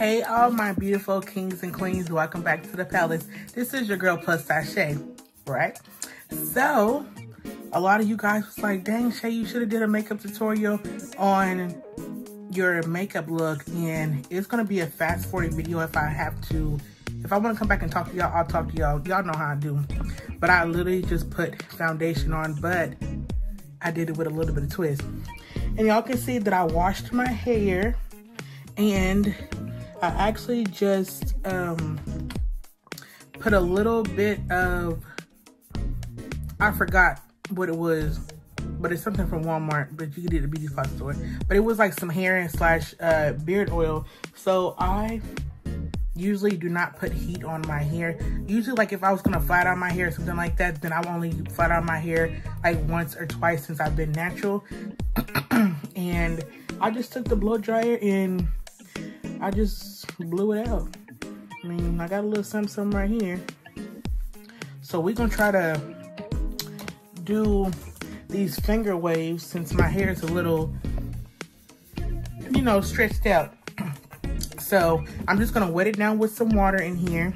Hey, all my beautiful kings and queens, welcome back to the palace. This is your girl Plus Size Shay, right? So, a lot of you guys was like, dang, Shay, you should have did a makeup tutorial on your makeup look. And it's going to be a fast forward video if I have to. If I want to come back and talk to y'all, I'll talk to y'all. Y'all know how I do. But I literally just put foundation on, but I did it with a little bit of twist. And y'all can see that I washed my hair and I actually just um, put a little bit of, I forgot what it was, but it's something from Walmart, but you can get it at the beauty supply store. But it was like some hair and slash uh, beard oil. So I usually do not put heat on my hair. Usually like if I was gonna flat out my hair or something like that, then I will only flat out my hair like once or twice since I've been natural. and I just took the blow dryer and I just blew it out. I mean, I got a little something, something right here. So we're gonna try to do these finger waves since my hair is a little, you know, stretched out. So I'm just gonna wet it down with some water in here.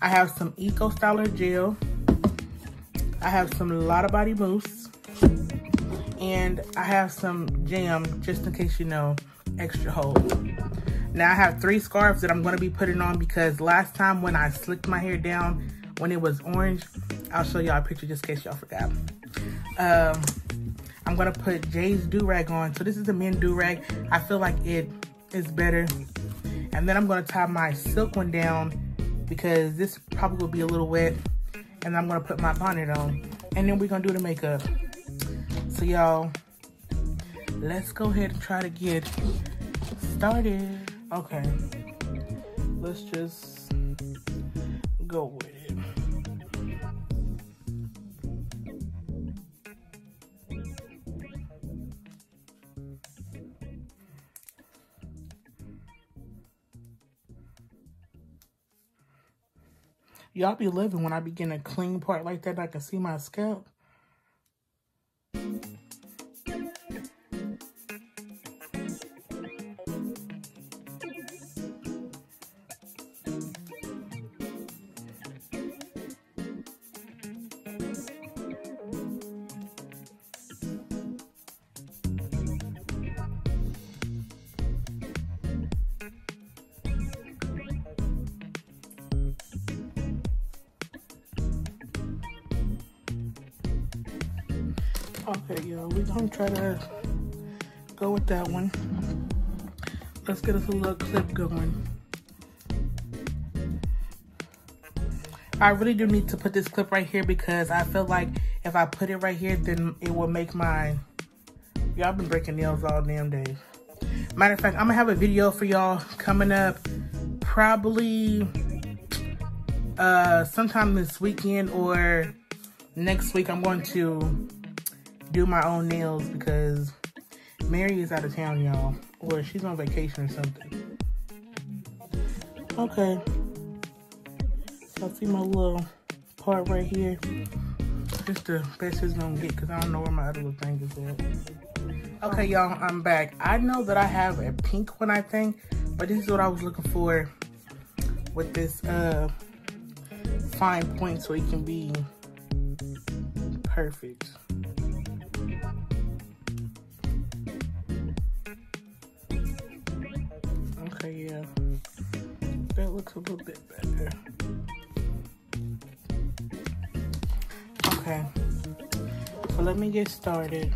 I have some Eco Styler gel. I have some Lotta Body Mousse. And I have some jam, just in case you know, extra hold. Now I have three scarves that I'm going to be putting on because last time when I slicked my hair down when it was orange, I'll show y'all a picture just in case y'all forgot. Um, I'm going to put Jay's do-rag on. So this is a men do-rag. I feel like it is better. And then I'm going to tie my silk one down because this probably will be a little wet. And I'm going to put my bonnet on. And then we're going to do the makeup. So y'all, let's go ahead and try to get started. Okay. Let's just go with it. Y'all be living when I begin a clean part like that. I can see my scalp. Okay, y'all, we're gonna try to go with that one. Let's get us a little clip going. I really do need to put this clip right here because I feel like if I put it right here, then it will make my... Y'all been breaking nails all damn day. Matter of fact, I'm gonna have a video for y'all coming up probably uh, sometime this weekend or next week. I'm going to do my own nails because Mary is out of town, y'all. Or she's on vacation or something. Okay. So I see my little part right here. Just the best it's gonna get because I don't know where my other little thing is at. Okay, y'all, I'm back. I know that I have a pink one, I think, but this is what I was looking for with this uh fine point so it can be perfect. A little bit better. Okay, so let me get started.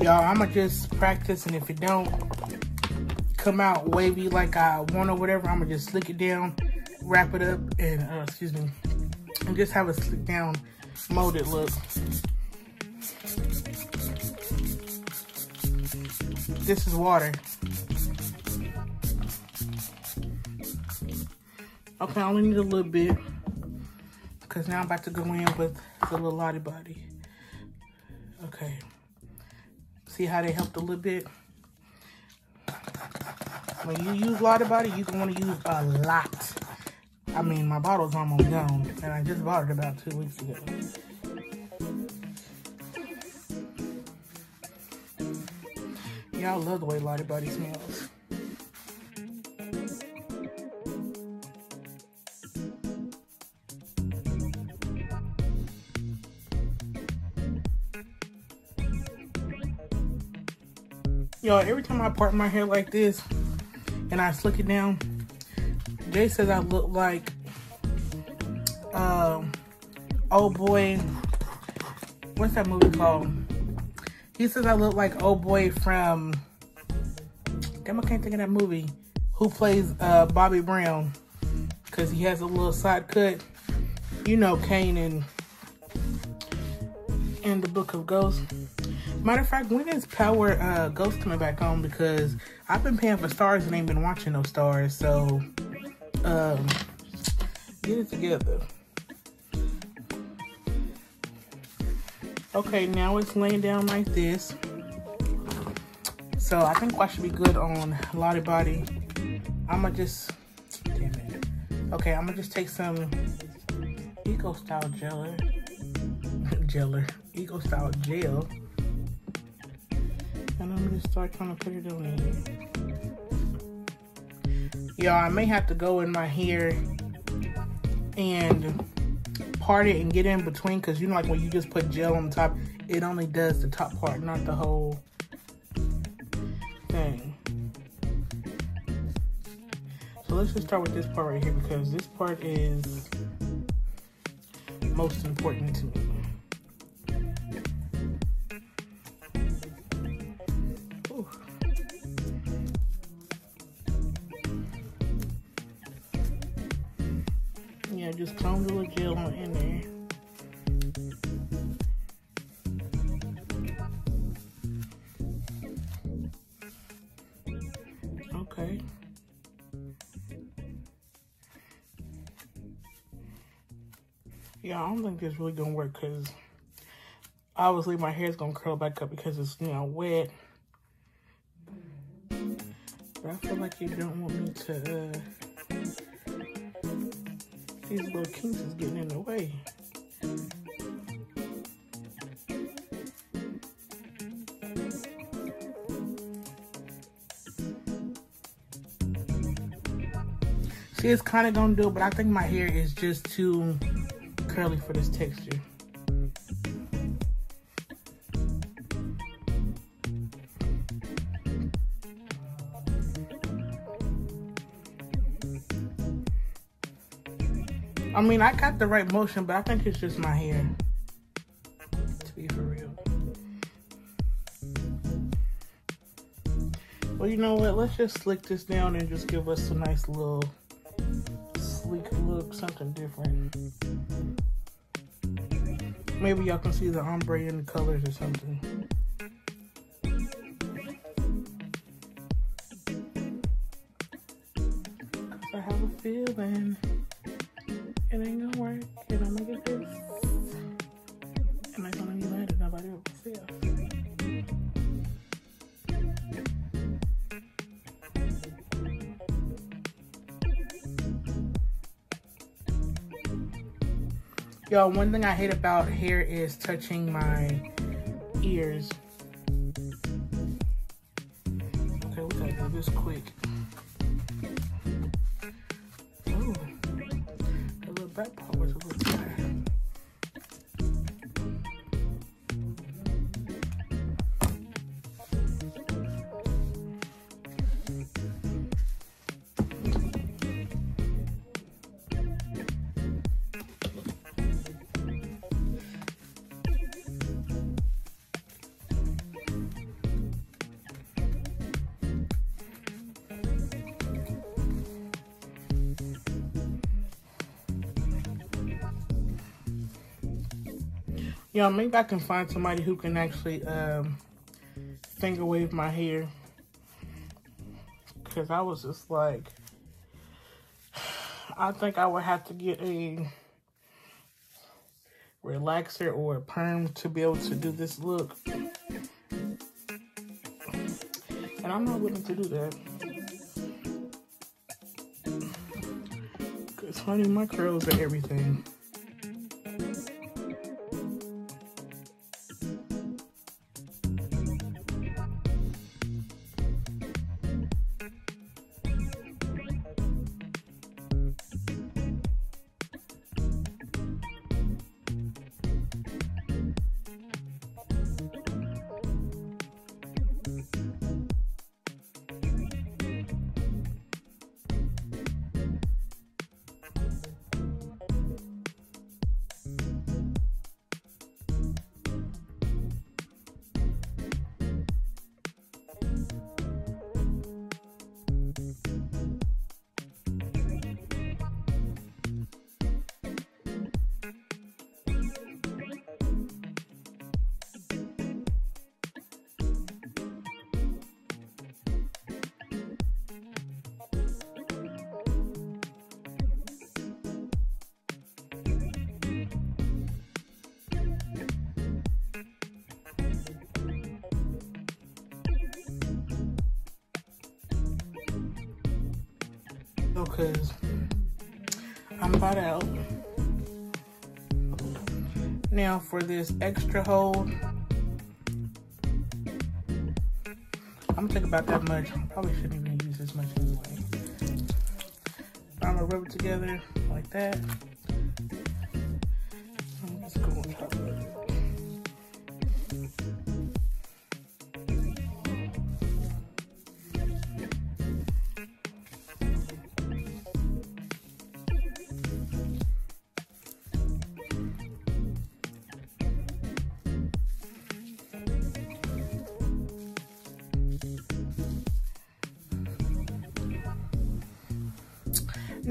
Y'all, I'ma just practice, and if it don't come out wavy like I want or whatever, I'ma just slick it down, wrap it up, and, uh, excuse me, and just have a slick down molded look. This is water. Okay, I only need a little bit. Because now I'm about to go in with the little Lottie Body. Okay. See how they helped a little bit? When you use Lottie Body, you can want to use a lot. I mean, my bottle's almost gone. And I just bought it about two weeks ago. Y'all love the way Lottie Body smells. Y'all, every time I part my hair like this and I slick it down, Jay says I look like um oh boy what's that movie called? He says I look like old boy from damn I can't think of that movie. Who plays uh Bobby Brown? Cause he has a little side cut. You know Cane and in the Book of Ghosts. Matter of fact, when is Power uh, Ghost coming back on? Because I've been paying for Starz and ain't been watching those Starz. So, um, get it together. Okay, now it's laying down like this. So I think I should be good on Lottie Body. I'ma just, damn it. Okay, I'm gonna just take some Eco Style Geller, Geller, Eco Style Gel. And I'm gonna start trying to put it on here. Y'all, I may have to go in my hair and part it and get in between because you know like when you just put gel on top, it only does the top part, not the whole thing. So let's just start with this part right here because this part is most important to me. Yeah, I don't think this really gonna work because obviously my hair is gonna curl back up because it's you know wet. But I feel like you don't want me to uh, these little kinks is getting in the way. See, it's kind of gonna do it, but I think my hair is just too curly for this texture. I mean, I got the right motion, but I think it's just my hair. To be for real. Well, you know what? Let's just slick this down and just give us a nice little sleek look, something different. Maybe y'all can see the ombre in the colors or something. I have a feeling Y'all, one thing I hate about hair is touching my ears. Okay, we gotta do this quick. Y'all, maybe I can find somebody who can actually um, finger wave my hair. Because I was just like, I think I would have to get a relaxer or a perm to be able to do this look. And I'm not willing to do that. Because, honey, my curls are everything. Because I'm about out. Now for this extra hold, I'm gonna take about that much. I probably shouldn't even use this much anyway. I'm gonna rub it together like that. Of it.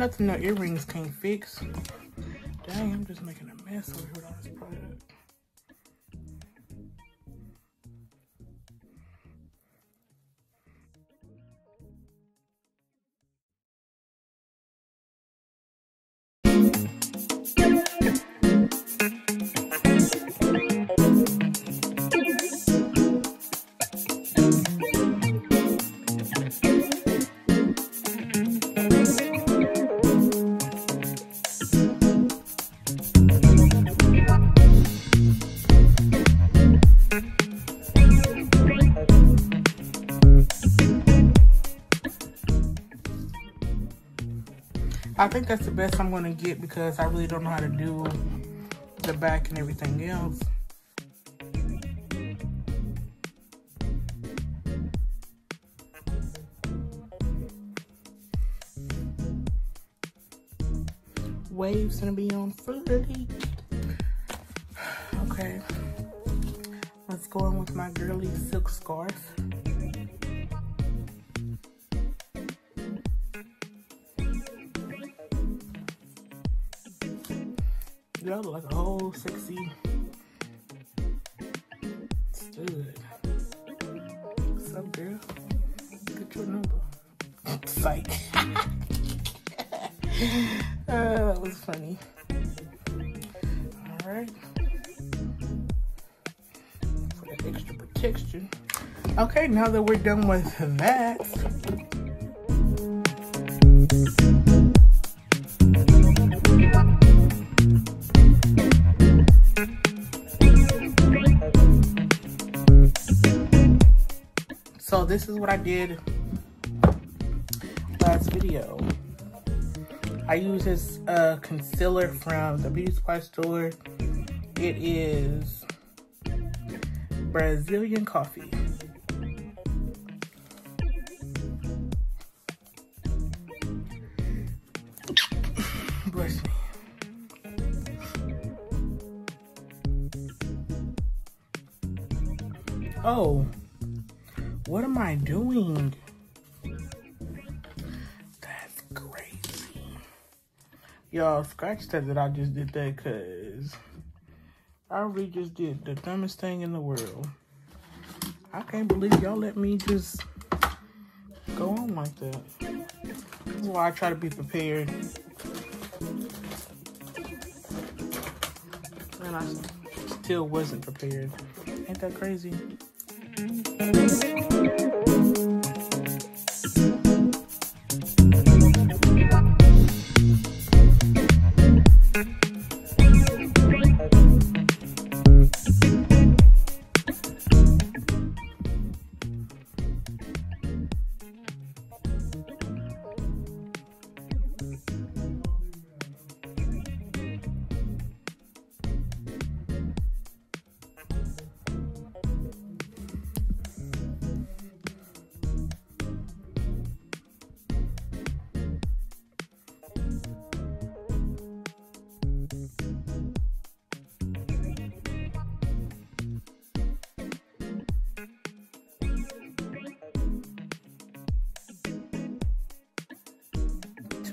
Nothing no earrings can't fix. Dang, I'm just making a mess over here with all this product. I think that's the best I'm gonna get because I really don't know how to do the back and everything else. Waves gonna be on footage. Okay, let's go in with my girly silk scarf. Y'all look like a whole sexy stud. What's up, girl? Get your number. Psych. uh, that was funny. All right. For that extra protection. Okay, now that we're done with that, this is what I did last video. I use this uh, concealer from the Beauty Supply store. It is Brazilian coffee. Bless me. Oh, what am I doing? That's crazy. Y'all, scratch that that I just did that because I really just did the dumbest thing in the world. I can't believe y'all let me just go on like that. That's why I try to be prepared. And I still wasn't prepared. Ain't that crazy?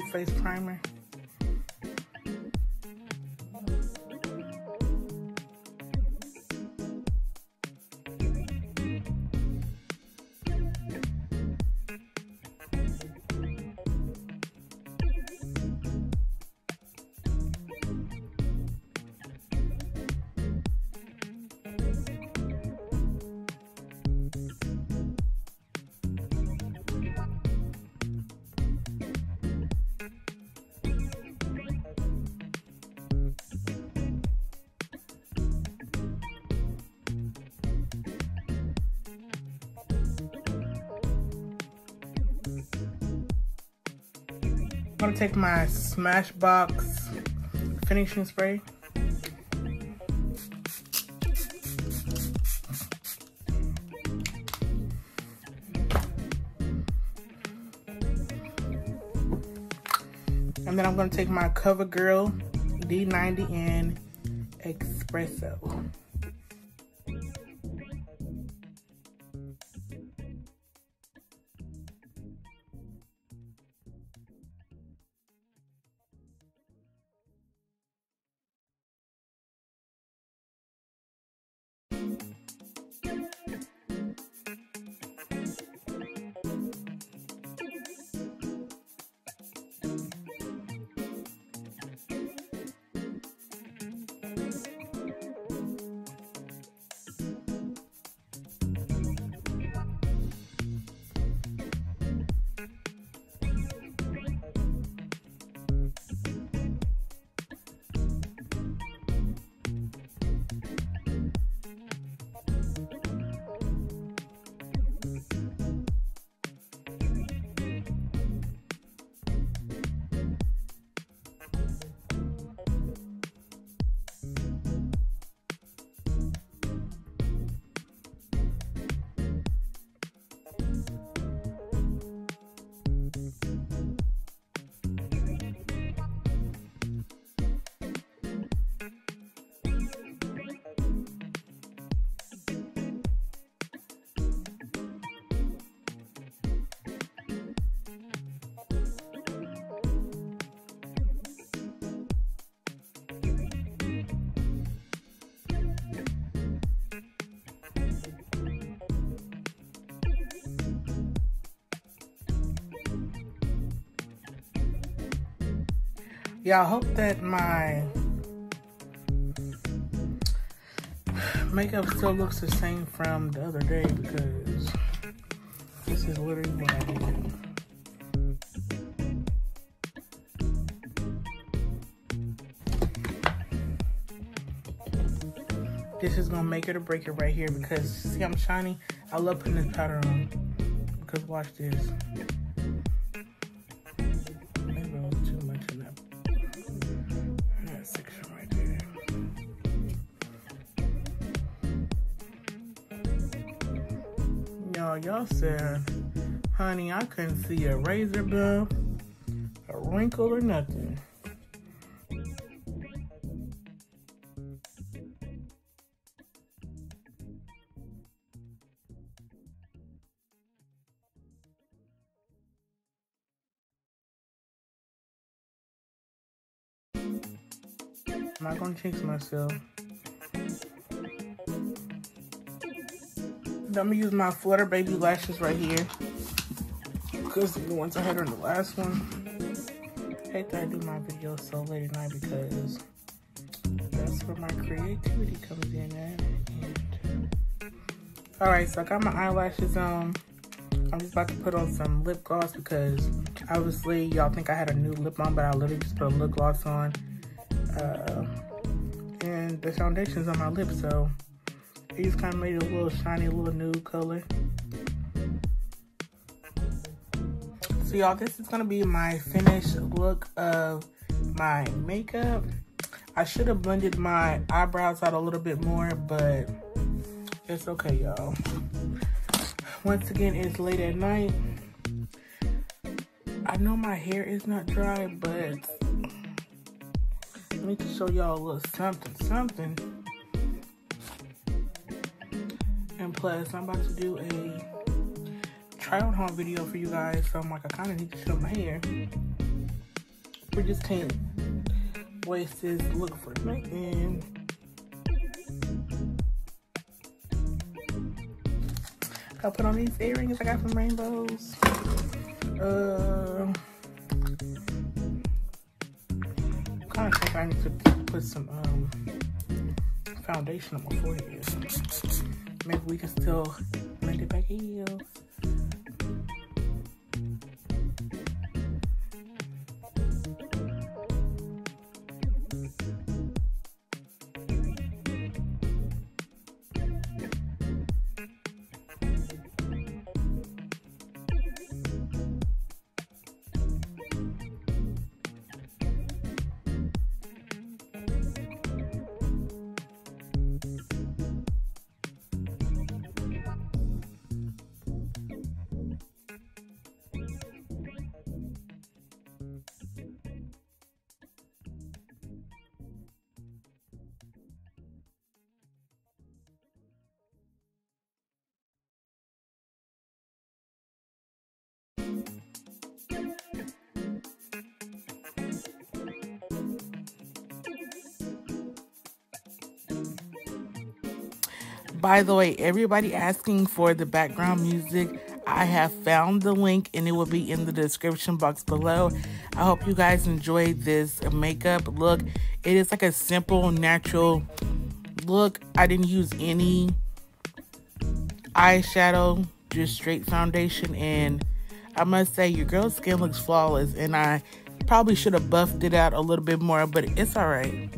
Too Faced primer. Gonna take my Smashbox finishing spray. And then I'm gonna take my CoverGirl D90N Espresso. Yeah, I hope that my makeup still looks the same from the other day because this is literally what I did. This is gonna make it or break it right here because see I'm shiny. I love putting this powder on because watch this. Said, honey, I couldn't see a razor bump, a wrinkle, or nothing. I'm not gonna jinx myself. I'm gonna use my Flutter Baby lashes right here. Because the ones I had on the last one. I hate that I do my videos so late at night because that's where my creativity comes in at. Alright, so I got my eyelashes on. I'm just about to put on some lip gloss because obviously y'all think I had a new lip on, but I literally just put a lip gloss on. Uh, and the foundation's on my lips, so these kind of made a little shiny, little nude color. So y'all, this is gonna be my finished look of my makeup. I should have blended my eyebrows out a little bit more, but it's okay, y'all. Once again, it's late at night. I know my hair is not dry, but I need to show y'all a little something, something. And plus, I'm about to do a try on haul video for you guys. So I'm like, I kind of need to show my hair. We just can't waste this look for nothing. I put on these earrings I got from Rainbows. Uh, kind of think I need to put some um, foundation on my forehead maybe we can still blend it back in. By the way, everybody asking for the background music, I have found the link and it will be in the description box below. I hope you guys enjoyed this makeup look. It is like a simple, natural look. I didn't use any eyeshadow, just straight foundation. And I must say, your girl's skin looks flawless. And I probably should have buffed it out a little bit more, but it's all right.